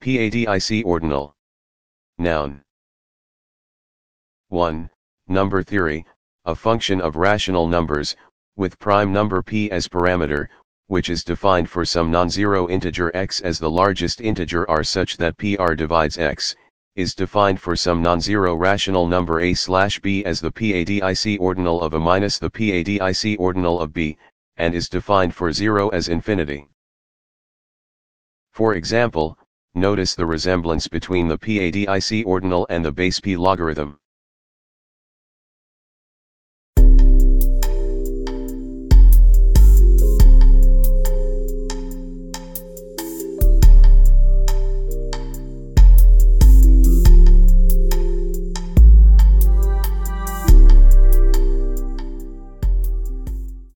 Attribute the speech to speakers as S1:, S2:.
S1: p-adic ordinal. Noun. 1. Number theory, a function of rational numbers, with prime number p as parameter, which is defined for some non-zero integer x as the largest integer r such that pr divides x, is defined for some non-zero rational number a slash b as the p-adic ordinal of a minus the p-adic ordinal of b, and is defined for 0 as infinity. For example, notice the resemblance between the p-adic ordinal and the base p logarithm.